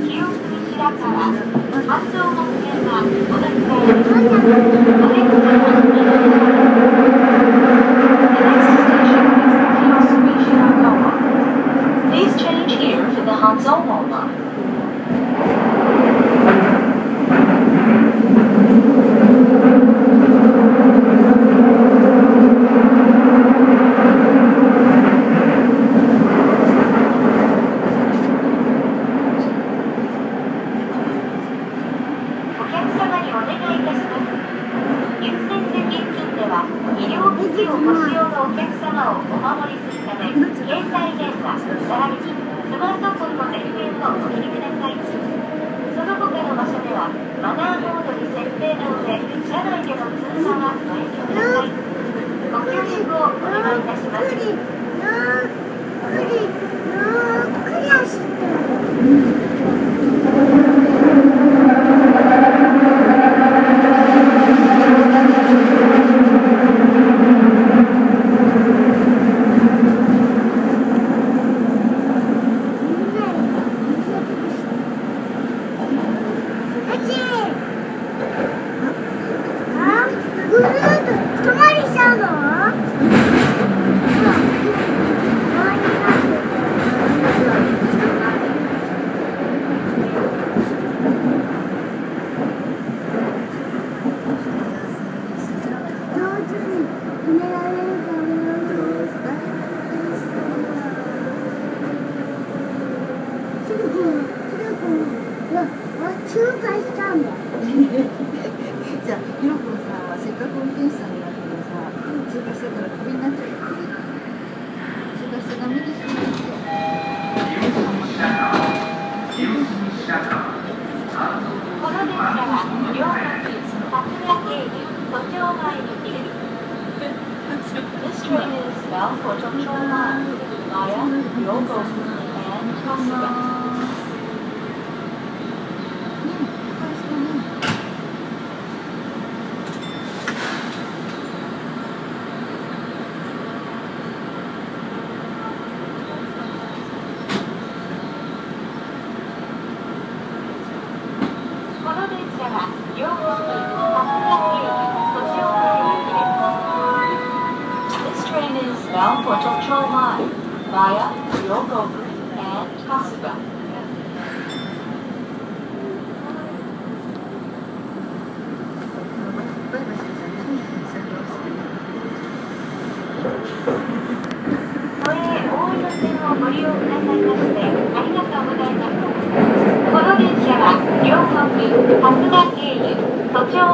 清澄白河半蔵門線はお乗り換えです。お出口は右側 The next station is Kiyosuke Shirakawa. Please change here for the Hanzomon line. お客様にお願いいたします。優先席付近では医療機器をご使用のお客様をお守りするため、携帯電話、並びにスマートフォンの電源をお切りください。その他の場所ではマナーモードに設定なので、車内での通話はご遠慮ください。ご協力をお願いいたします。ゆっくりゆっくりゆっくり走ってるあぐるっと泊まりしちゃうの上手に止められるかなすぐすぐあ通過したんだじゃあ、ひろくんさんはせっかく運転手さんになってるさ、通過してたらクビになっちゃうよ。通過しちゃダメですよって。この電車は両国桜経由都庁前に切れる。This train is bound for Tokyo Line via Ryogoku and Kasuga. この電車は両国 is bound for Tokyo Line via Ryogoku and Kasuga.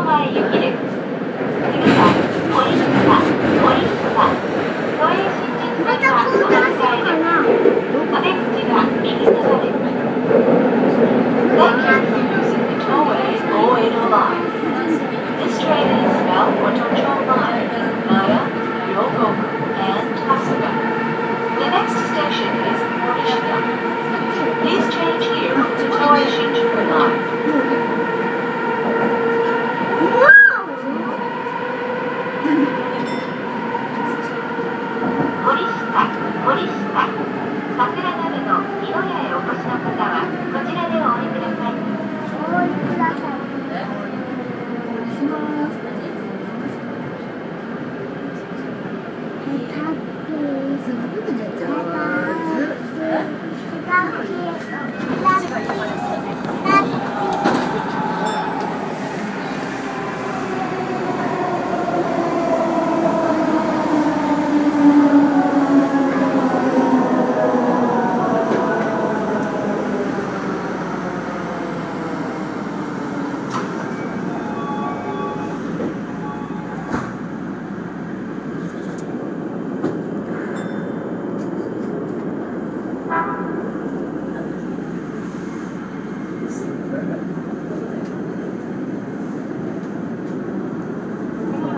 バイ station is Morishita. Please change here to Toei Shinjuku Line.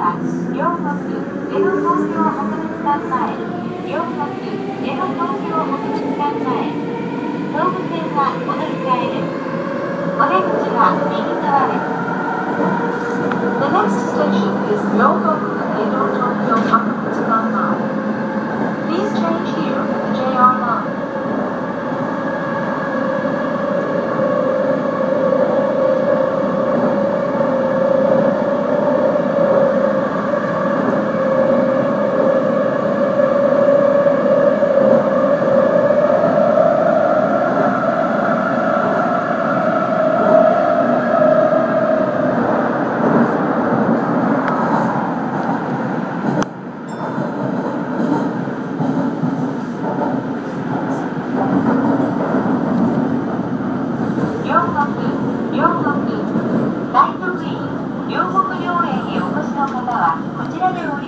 は両国江戸東京博物館前両国江戸東京博物館前東武線はお乗り換えです。お出口は右側です。The next station is Ryogoku Edo 大徳院両国両園へお越しの方はこちらでお